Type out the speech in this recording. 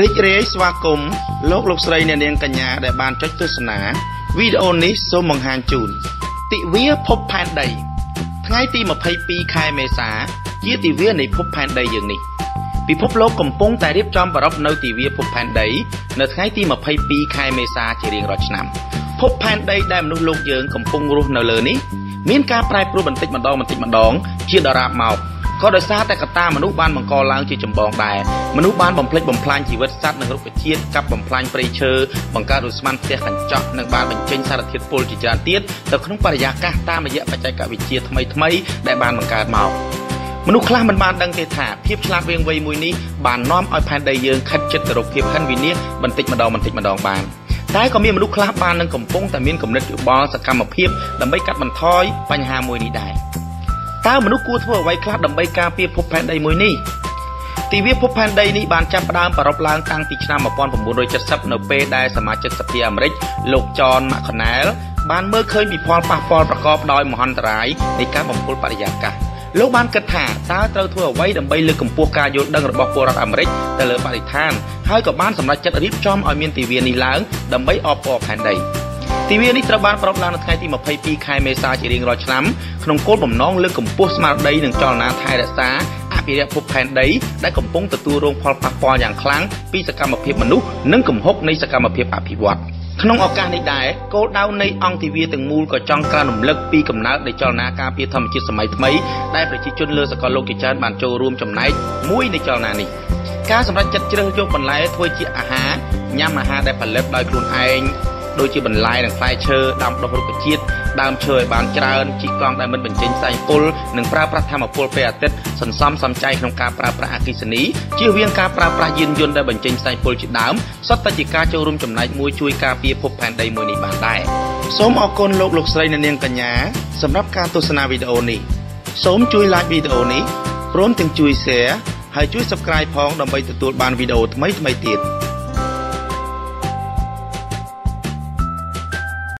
រីករាយស្វាគមន៍លោកលោកស្រីអ្នកនាងកញ្ញាដែលបានចុចទស្សនាវីដេអូនេះសូមបង្ហាញជូនទិវាភពផែនដី ថ្ងៃទី22ខែមេសា ជាទិវានៃភពផែនដីយើងនេះពិភពលោកកំពុងតែរៀបចំប្រារព្ធនៅទិវាភពផែនដី នៅថ្ងៃទី22ខែមេសាជារៀងរាល់ឆ្នាំភពផែនដីដែលមនុស្សលោកយើងកំពុងរស់នៅលើនេះមានការប្រែប្រួលបន្តិចម្ដងបន្តិចម្ដងជាដរាបមក ក៏ដោយសារតែកត្តាមនុស្សបានបង្កឡើងជាចម្បងដែរមនុស្សបានបំផ្លិចបំផ្លាញជីវិតសត្វនិងរុក្ខជាតិកាប់បំផ្លាញព្រៃឈើបង្កើតឧស្ម័នផ្ទះកញ្ចក់និងបានបញ្ចេញសារធាតុពុលជាច្រើនទៀតទៅក្នុងបរិយាកាសតាមរយៈបច្ចេកវិទ្យាថ្មីថ្មីដែលបានបង្កើតមកមនុស្សខ្លះមិនបានដឹងទេថាភាពឆ្លាតវៃវៃមួយនេះបាននាំឲ្យផែនដីយើងខិតជិតទៅរកភាពហិនវិនាសបន្តិចម្ដងបន្តិចម្ដងបានតែក៏មានមនុស្សខ្លះបាននឹងកំពុងតែមានគំនិតយោបល់សកម្មភាពដើម្បីកាត់បន្ថយបញ្ហាមួយនេះដែរ តើមនុស្សគួរធ្វើអ្វីខ្លះដើម្បីការពារភពផែនដីមួយនេះទិវាភពផែនដីនេះបានចាប់ផ្ដើមប្រារព្ធឡើងតាំងពីឆ្នាំ1970នៅពេលដែលសមាជិកសភាអាមេរិកលោក John McConnell បានមើលឃើញពីផលប៉ះពាល់ប្រកបដោយមហន្តរាយនៃការបំពុលបរិយាកាសលោកបានគិតថាតើត្រូវធ្វើអ្វីដើម្បីលើកកម្ពស់ការយល់ដឹងរបស់ពលរដ្ឋអាមេរិកទៅលើបរិស្ថានហើយក៏បានសម្រេចចិត្តរៀបចំឲ្យមានទិវានេះឡើងដើម្បីអបអរផែនដី ទិវានេះត្រូវបានប្រារព្ធឡើងនៅថ្ងៃទី22ខែមេសាជារៀងរាល់ឆ្នាំក្នុងគោលបំណងលើកកម្ពស់ស្មារតីនិងចលនាថែរក្សាអភិរក្សភពផែនដីដែលកំពុងទទួលរងផលប៉ះពាល់យ៉ាងខ្លាំងពីសកម្មភាពមនុស្សនិងកំហុកនៃសកម្មភាពអភិវឌ្ឍន៍ក្នុងឱកាសនេះដែរគោលដៅនៃអង្គទិវាទាំងមូលក៏ចង់ក្រើនរំលឹកពីកំណើតនៃចលនាការពារធម្មជាតិសម័យថ្មីដែលប្រជាជនលើសកលលោកជាច្រើនបានចូលរួមចំណែកមួយនៃចលនានេះការសម្រេចចិត្តជ្រើសយកបន្លែធ្វើជាអាហារញ៉ាំអាហារដែលផលិតដោយខ្លួនឯង ដូចជាបន្លែនិងផ្លែឈើដាំដុះរុក្ខជាតិដើមឈើឲ្យបានច្រើនជីកកង់ដែលមិនបញ្ចេញផ្សែងពុលនិងប្រើប្រាស់ធម្មពលពេលអាទិត្យសន្សំសំចៃក្នុងការប្រើប្រាស់អគ្គិសនីជៀសវាងការប្រើប្រាស់យានយន្តដែលបញ្ចេញផ្សែងពុលជាដើមសុទ្ធតែជាការចូលរួមចំណែកមួយជួយការពារភពផែនដីមួយនេះបានដែរសូមអរគុណលោកលោកស្រីអ្នកនាងកញ្ញាសម្រាប់ការទស្សនាវីដេអូនេះសូមជួយ like វីដេអូនេះព្រមទាំងជួយ share ហើយជួយ Subscribe ផងដើម្បីទទួលបានវីដេអូថ្មីៗទៀត